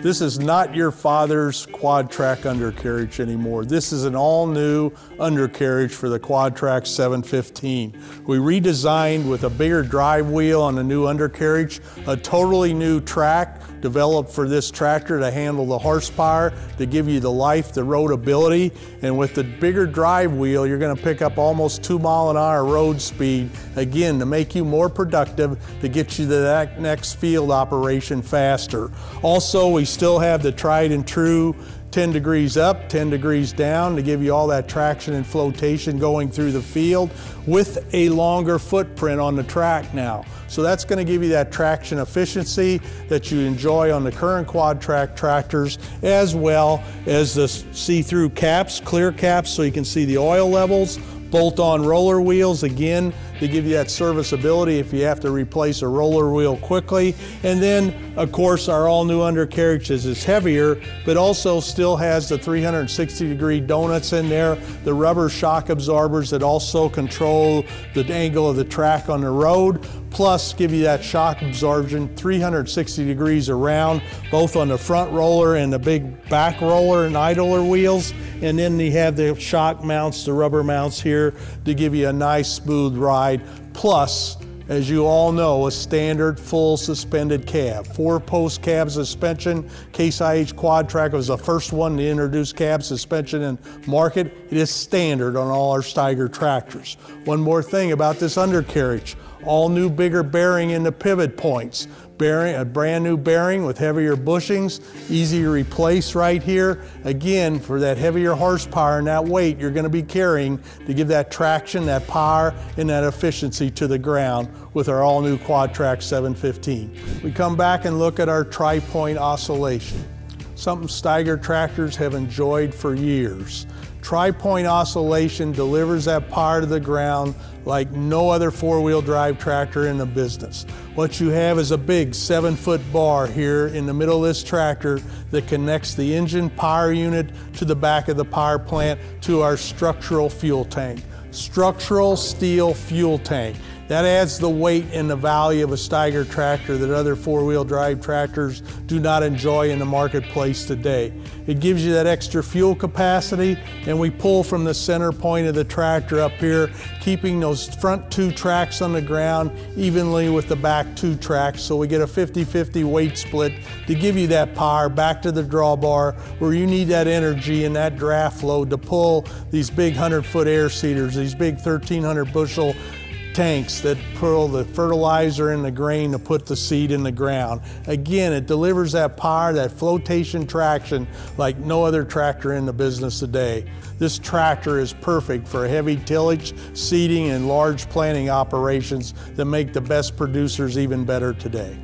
This is not your father's Quadtrac undercarriage anymore. This is an all new undercarriage for the Quadtrac 715. We redesigned with a bigger drive wheel on the new undercarriage, a totally new track developed for this tractor to handle the horsepower, to give you the life, the roadability. And with the bigger drive wheel, you're going to pick up almost two mile an hour road speed, again, to make you more productive, to get you to that next field operation faster. Also, we still have the tried and true 10 degrees up, 10 degrees down to give you all that traction and flotation going through the field with a longer footprint on the track now. So that's going to give you that traction efficiency that you enjoy on the current Quadtrac tractors as well as the see-through caps, clear caps so you can see the oil levels, bolt-on roller wheels again to give you that serviceability if you have to replace a roller wheel quickly. And then, of course, our all-new undercarriage is heavier, but also still has the 360 degree donuts in there, the rubber shock absorbers that also control the angle of the track on the road, plus give you that shock absorption 360 degrees around, both on the front roller and the big back roller and idler wheels. And then you have the shock mounts, the rubber mounts here to give you a nice smooth ride. Plus, as you all know, a standard full suspended cab. Four post cab suspension. Case IH Quadtrac was the first one to introduce cab suspension in market. It is standard on all our Steiger tractors. One more thing about this undercarriage. All new bigger bearing in the pivot points bearing, a brand new bearing with heavier bushings, easy to replace right here. Again, for that heavier horsepower and that weight you're going to be carrying to give that traction, that power, and that efficiency to the ground with our all new Quadtrac 715. We come back and look at our tri-point oscillation, something Steiger tractors have enjoyed for years. Tri-point oscillation delivers that power to the ground like no other four-wheel drive tractor in the business. What you have is a big seven-foot bar here in the middle of this tractor that connects the engine power unit to the back of the power plant to our structural fuel tank. Structural steel fuel tank. That adds the weight and the value of a Steiger tractor that other four-wheel drive tractors do not enjoy in the marketplace today. It gives you that extra fuel capacity and we pull from the center point of the tractor up here, keeping those front two tracks on the ground evenly with the back two tracks so we get a 50-50 weight split to give you that power back to the drawbar where you need that energy and that draft load to pull these big 100-foot air seeders, these big 1,300 bushel tanks that pull the fertilizer in the grain to put the seed in the ground. Again, it delivers that power, that flotation traction like no other tractor in the business today. This tractor is perfect for heavy tillage, seeding, and large planting operations that make the best producers even better today.